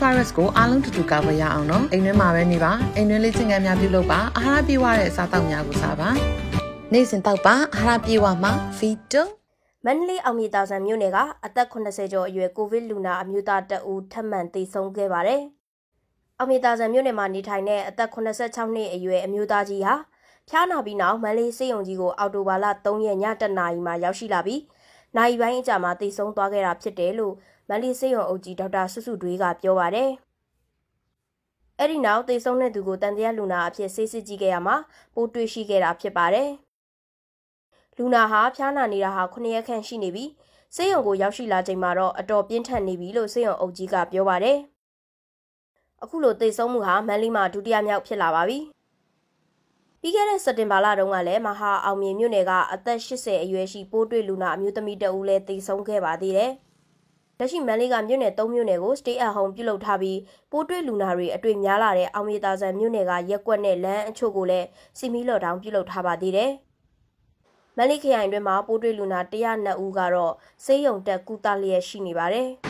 virus ကိုအားလုံးတူတူကာကွယ်ရအောင်နော်အိမ်တွင်းမှာပဲနေပါအိမ်တွင်းလေးချင်ငန်းများပြုလုပ်ပါအာဟာရပြည့်ဝတဲ့အစားအသောက်များကိုစားပါနေ့စဉ်တောက်ပါအာဟာရပြည့်ဝမှာ Vito မန္တလေးအောင်မြေတာဆန်မြို့နယ်ကအသက်80ကျော်အရွယ်ကိုဗစ်လူနာအမျိုးသားတအူထပ်မံသေဆုံးခဲ့ပါတယ်။အောင်မြေတာဆန်မြို့နယ်မှာနေထိုင်တဲ့အသက်86နှစ်အရွယ်အမျိုးသားကြီးဟာဖျားနာပြီးနောက်မန္တလေးစေယုံကြီးကိုအော်တိုဘာလ3ရက်ည7:00နာရီမှာရောက်ရှိလာပြီး နိုင်ပိုင်းအကြာမှာသေဆုံးသွားခဲ့တာဖြစ်တယ်လို့မန္တလေးစေယုံအုပ်ကြီးဒေါက်တာစုစုတွေးကပြောပါတယ်။အဲ့ဒီနောက်သေဆုံးတဲ့သူကိုတန်တရားလူနာအဖြစ်ဆေးစစ်ကြည့်ခဲ့ရမှာပိုးတွေ့ရှိခဲ့တာဖြစ်ပါတယ်။လူနာဟာဖျားနာနေတာဟာ9ရက်ခန့်ရှိနေပြီစေယုံကိုရောက်ရှိလာချိန်မှာတော့အတော်ပြင်းထန်နေပြီလို့စေယုံအုပ်ကြီးကပြောပါတယ်အခုလိုသိဆုံးမှုဟာမန်လီမှာဒုတိယမြောက်ဖြစ်လာပါပြီ ပြီးခဲ့တဲ့စက်တင်ဘာလတုန်းကလည်းမဟာအောင်မြင်မြို့နယ်ကအသက်80အရွယ်ရှိပိုးတွေ့လူနာအမျိုးသမီးတဦးလည်းသေဆုံးခဲ့ပါသေးတယ်လက်ရှိမန်လေးကမြို့နယ်၃မြို့နယ်ကို stay at home ပြုလုပ်ထားပြီးပိုးတွေ့လူနာတွေအတွေ့များလာတဲ့အောင်မြေသာဆန်မြို့နယ်ကရက်ကွက်နဲ့လမ်းအချို့ကိုလည်းစီမီလော့ဒေါင်းပြုလုပ်ထားပါသေးတယ်။မန္တလေးခရိုင်တွင်းမှာပိုးတွေ့လူနာ102ဦးကတော့ဆေးရုံတက်ကုသလျက်ရှိနေပါတယ်။